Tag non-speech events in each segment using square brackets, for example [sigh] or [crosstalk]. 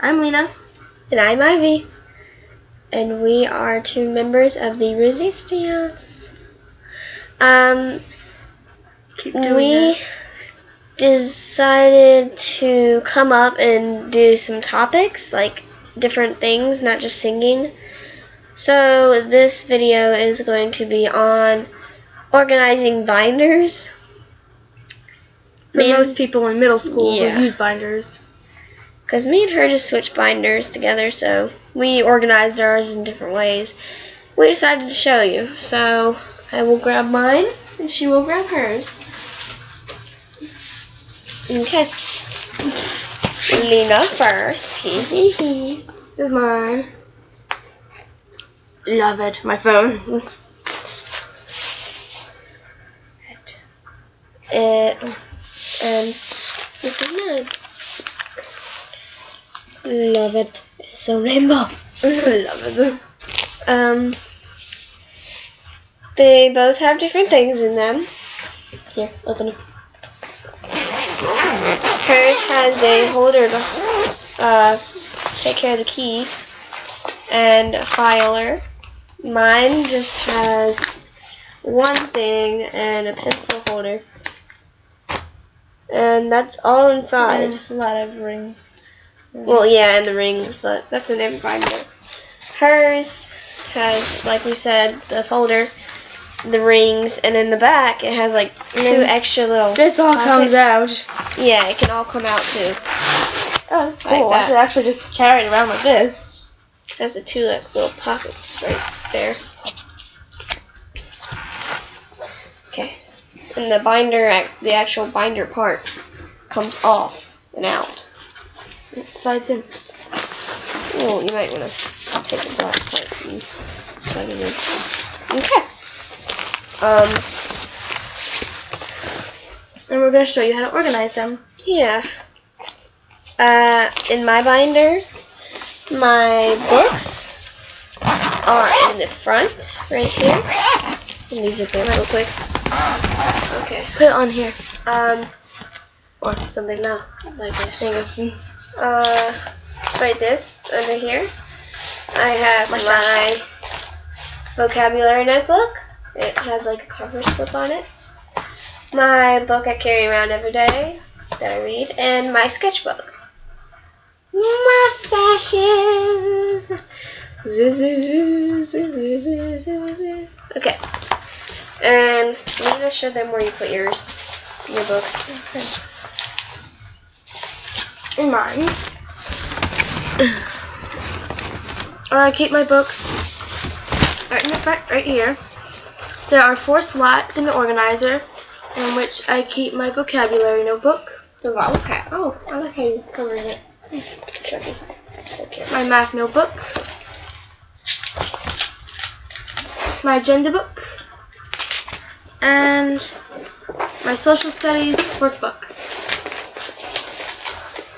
I'm Lena. And I'm Ivy. And we are two members of the Resistance. Um, Keep doing we that. decided to come up and do some topics, like different things, not just singing. So this video is going to be on organizing binders. For most people in middle school Yeah. who use binders. Because me and her just switched binders together, so we organized ours in different ways. We decided to show you, so I will grab mine and she will grab hers. Okay. Lena first. Hee hee hee. This is mine. Love it. My phone. Uh, and this is mine. Love it. It's so rainbow. [laughs] Love it. Um, they both have different things in them. Here, open it. Hers has a holder to uh, take care of the key and a filer. Mine just has one thing and a pencil holder. And that's all inside. And a lot of ring. Well, yeah, and the rings, but that's every binder. Hers has, like we said, the folder, the rings, and in the back it has like two extra little. This all pockets. comes out. Yeah, it can all come out too. Oh, that's Like cool. I that. should actually just carry it around like this. It has the two like, little pockets right there. Okay, and the binder, the actual binder part, comes off and out. It slides in. Oh, you might want to take the black part and plug it in. Okay. Um, And we're going to show you how to organize them. yeah. Uh, in my binder, my books are in the front, right here. Let me zip it real quick. Okay. Put it on here. Um, Or something now. like this. There you go. Uh, try this under here. I have My my vocabulary notebook. It has like a cover slip on it. My book I carry around every day that I read, and my sketchbook. Mustaches. Okay. And Lena, show them where you put yours, your books. In mine. I keep my books right in the front, right here. There are four slots in the organizer in which I keep my vocabulary notebook, The okay. Oh, I like how you covered it. Tricky. So cute. my math notebook, my agenda book, and my social studies workbook.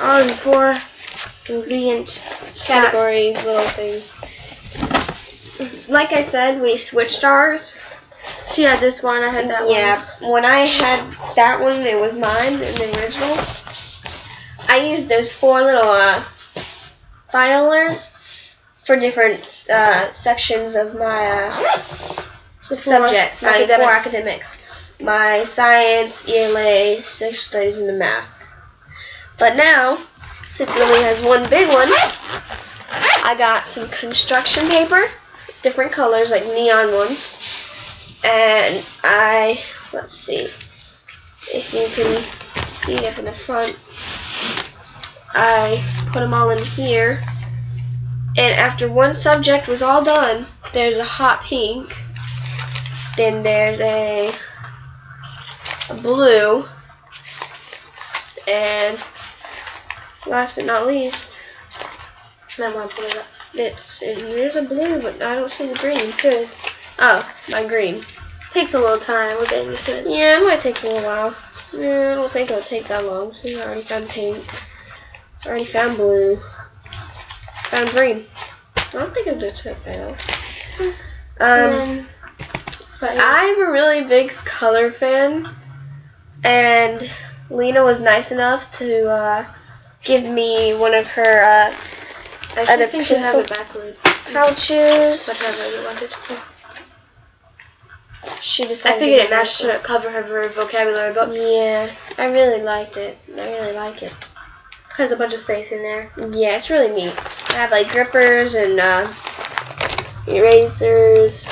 In four slots. Category little things. Like I said, we switched ours. She had this one, I had that yeah, one. Yeah, when I had that one, it was mine in the original. I used those four little uh, filers for different uh, sections of my uh, subjects, my four academics. academics. My science, ELA, social studies, and the math. But now, since it only has one big one, I got some construction paper, different colors, like neon ones. And I, let's see, if you can see up in the front, I put them all in here. And after one subject was all done, there's a hot pink. Then there's a, a blue. And last but not least, want to put it up. it's and there's a blue, but I don't see the green. It is. Oh, my green. Takes a little time. We're getting used to it. Yeah, it might take a little while. Yeah, I don't think it'll take that long. since I already found pink. I already found blue. Found green. I don't think it'll take that long. Um, Um. I'm a really big color fan, and Lena was nice enough to uh, give me one of her uh, I Other think you have it backwards. pouches. Whatever you wanted. She I figured it matched her cover of her vocabulary book. Yeah, I really liked it. I really like it. Has a bunch of space in there. Yeah, it's really neat. I have like grippers and uh, erasers,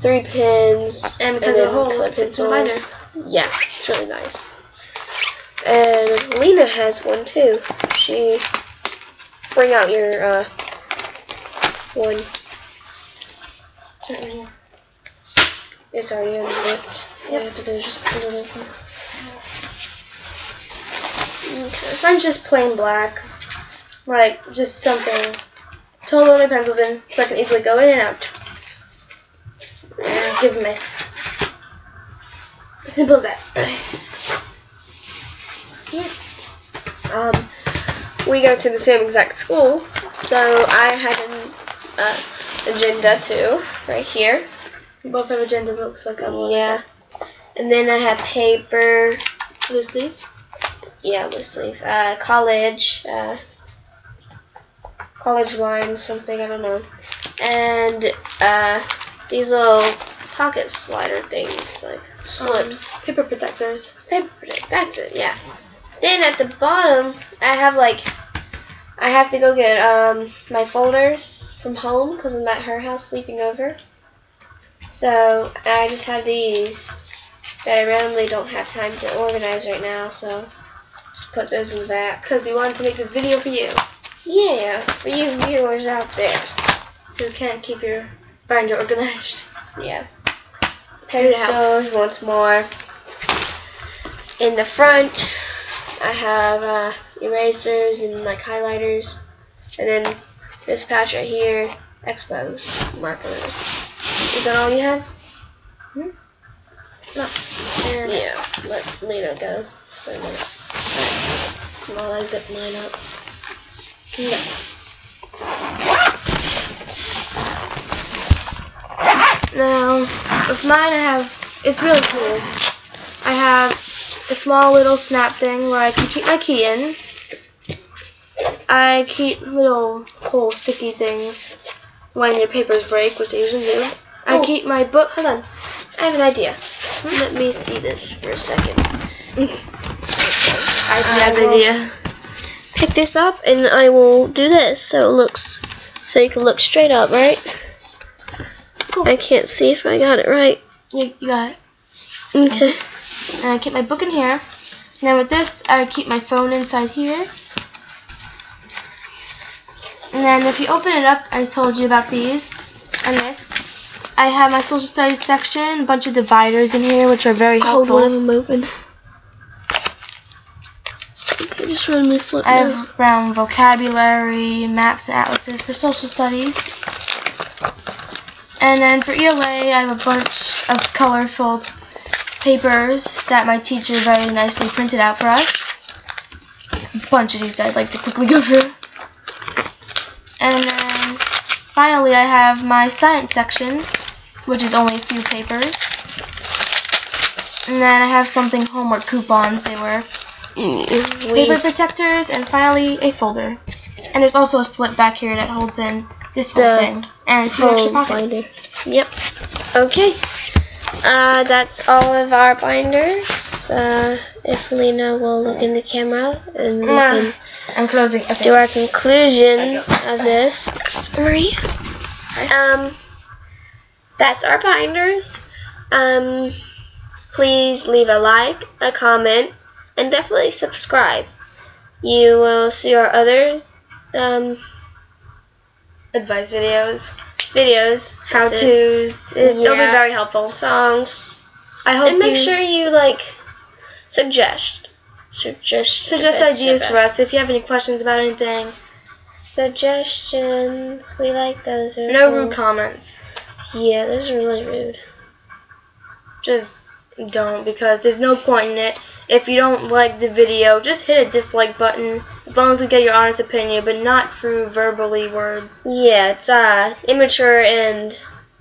three pins, And because of the then holes, color it's a binder. Yeah, it's really nice. And Lena has one too. She bring out your uh, one. Certainly. It's already unzipped. All you have to do is just pull it open. Okay. Mine's just plain black. Like, just something. Total load my pencils in so I can easily go in and out. And give me. Simple as that. Um, we go to the same exact school, so I had an uh, agenda too, right here. We both have agenda books like I'm Yeah. And then I have paper, Loose leaf. yeah, loose leaf, uh, college, uh, college line, something, I don't know. And, uh, these little pocket slider things, like slips. Um, paper protectors. Paper protect. That's it. Yeah. Then at the bottom, I have like, I have to go get um my folders from home because I'm at her house sleeping over. So I just have these that I randomly don't have time to organize right now. So just put those in the back. Because we wanted to make this video for you. Yeah, for you viewers out there. Who can't keep your binder organized. Yeah. Here to help. Pencils once more. In the front, I have uh, erasers and like highlighters, and then this patch right here, expos markers. Is that all you have? Hmm? No. And Yeah. Let Lena go for a minute. Alright. While I zip mine up. No. Now, with mine, I have, it's really cool. I have a small little snap thing where I can keep my key in. I keep little cool sticky things when your papers break, which I usually do. I Oh. keep my book. Hold on. I have an idea. Hmm? Let me see this for a second. I [laughs] I have an idea. pick this up and I will do this so it looks so you can look straight up, right? Cool. I can't see if I got it right. You, you got it. Okay. And I keep my book in here. And then with this, I keep my phone inside here. And then if you open it up, I told you about these and this. I have my social studies section, a bunch of dividers in here, which are very Hold helpful. one of them open. Okay, just run me flip I now. have brown vocabulary, maps, and atlases for social studies. And then for ELA, I have a bunch of colorful papers that my teacher very nicely printed out for us. A bunch of these that I'd like to quickly [laughs] go through. And then finally, I have my science section, which is only a few papers. And then I have something homework coupons. They were paper protectors, and finally a folder. And there's also a slip back here that holds in this whole The thing and two extra pockets. binder. Yep. Okay. Uh, that's all of our binders. Uh, if Lena will look in the camera and we can I'm closing. Okay. do our conclusion of this. Sorry. Um, that's our binders. Um, please leave a like, a comment, and definitely subscribe. You will see our other um, Advice videos, videos, how That's it. tos. It, will be very helpful. songs, I hope and make sure you like suggest, suggest, suggest ideas for us if you have any questions about anything. Suggestions, we like those. They're No cool. rude comments. Yeah, those are really rude. Just don't because there's no point in it. If you don't like the video, just hit a dislike button as long as we get your honest opinion, but not through verbally words. Yeah, it's uh immature and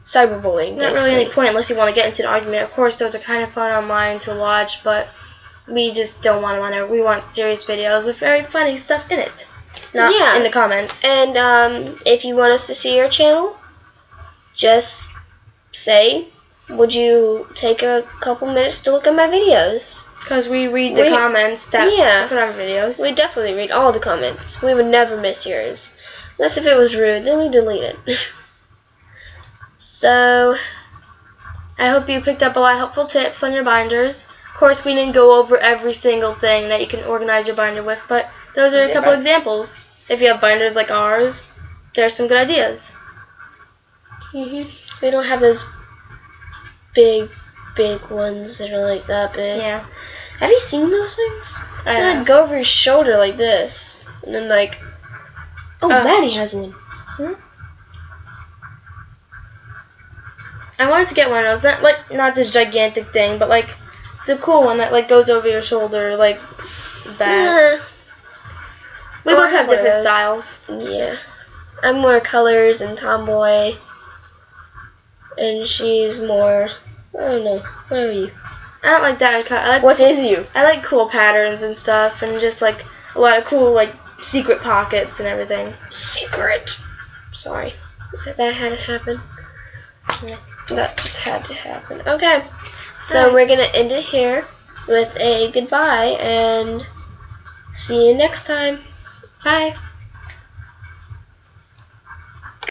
cyberbullying. Not really any point unless you want to get into an argument. Of course, those are kind of fun online to watch, but we just don't want to want to. We want serious videos with very funny stuff in it. Not Yeah. in the comments. And um, if you want us to see your channel, just say, would you take a couple minutes to look at my videos? Because we read the We- comments that yeah. put on videos. We definitely read all the comments. We would never miss yours. Unless if it was rude, then we delete it. [laughs] so, I hope you picked up a lot of helpful tips on your binders. Of course, we didn't go over every single thing that you can organize your binder with, but those are a couple examples. If you have binders like ours, there's some good ideas. hmm we don't have those big, big ones that are like that big. Yeah. Have you seen those things? I They like go over your shoulder like this, and then like, oh, Uh, Maddie has one. I wanted to get one of those. Not like not this gigantic thing, but like the cool one that like goes over your shoulder, like that. Yeah. we both have have one of different styles. Yeah. I'm more colors and tomboy. And she's more I don't know. What are you? I don't like that. kind- I like What is you? I like cool patterns and stuff, and just like a lot of cool like secret pockets and everything. Secret. Sorry. That had to happen. That just had to happen. Okay. So Alright. we're gonna end it here with a goodbye and see you next time. Bye.